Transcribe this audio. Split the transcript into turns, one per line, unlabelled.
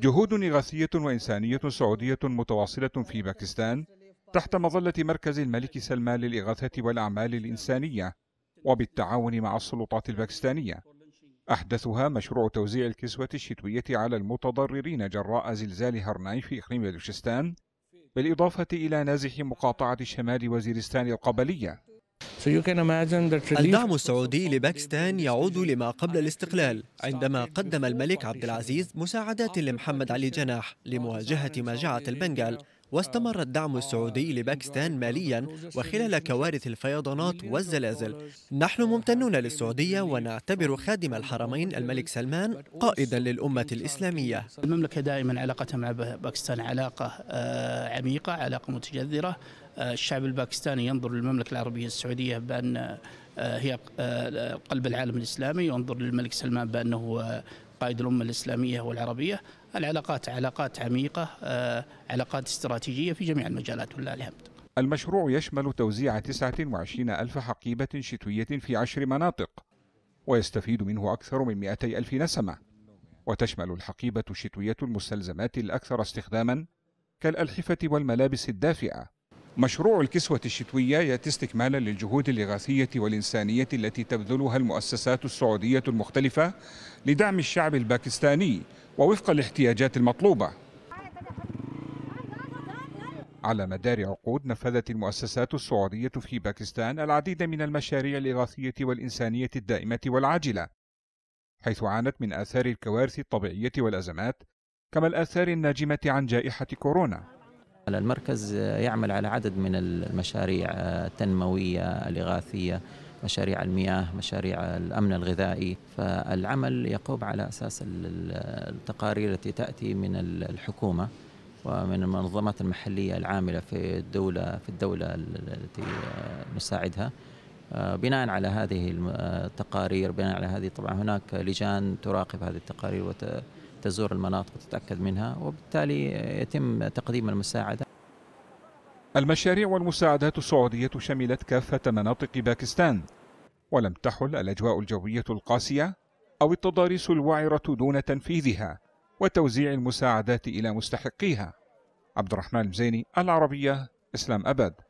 جهود إغاثية وإنسانية سعودية متواصلة في باكستان تحت مظلة مركز الملك سلمان للإغاثة والأعمال الإنسانية وبالتعاون مع السلطات الباكستانية. أحدثها مشروع توزيع الكسوة الشتوية على المتضررين جراء زلزال هرناي في إقليم بلوشستان بالإضافة إلى نازح مقاطعة شمال وزيرستان القبلية.
الدعم السعودي لباكستان يعود لما قبل الاستقلال عندما قدم الملك عبد العزيز مساعدات لمحمد علي جناح لمواجهة مجاعة البنغال. واستمر الدعم السعودي لباكستان ماليا وخلال كوارث الفيضانات والزلازل. نحن ممتنون للسعودية ونعتبر خادم الحرمين الملك سلمان قائدا للأمة الإسلامية.
المملكة دائما علاقتها مع باكستان علاقة عميقة علاقة متجذرة. الشعب الباكستاني ينظر للمملكة العربية السعودية بأن هي قلب العالم الإسلامي ينظر للملك سلمان بأنه قائد الأمة الإسلامية والعربية. العلاقات علاقات عميقة علاقات استراتيجية في جميع المجالات ولله الحمد.
المشروع يشمل توزيع 29 ألف حقيبة شتوية في عشر مناطق ويستفيد منه أكثر من 200 ألف نسمة. وتشمل الحقيبة الشتوية المستلزمات الأكثر استخداما كالألحفة والملابس الدافئة مشروع الكسوة الشتوية يأتي استكمالا للجهود الإغاثية والإنسانية التي تبذلها المؤسسات السعودية المختلفة لدعم الشعب الباكستاني ووفق الاحتياجات المطلوبة. على مدار عقود نفذت المؤسسات السعودية في باكستان العديد من المشاريع الإغاثية والإنسانية الدائمة والعاجلة حيث عانت من آثار الكوارث الطبيعية والأزمات كما الآثار الناجمة عن جائحة كورونا.
المركز يعمل على عدد من المشاريع التنموية الإغاثية مشاريع المياه مشاريع الأمن الغذائي. فالعمل يقوم على أساس التقارير التي تأتي من الحكومة ومن المنظمات المحلية العاملة في الدولة في الدولة التي نساعدها. بناء على هذه التقارير بناء على هذه طبعا هناك لجان تراقب هذه التقارير وت تزور المناطق وتتأكد منها وبالتالي يتم تقديم المساعدة.
المشاريع والمساعدات السعودية شملت كافة مناطق باكستان ولم تحل الأجواء الجوية القاسية أو التضاريس الوعرة دون تنفيذها وتوزيع المساعدات إلى مستحقيها. عبد الرحمن المزيني العربية إسلام أبد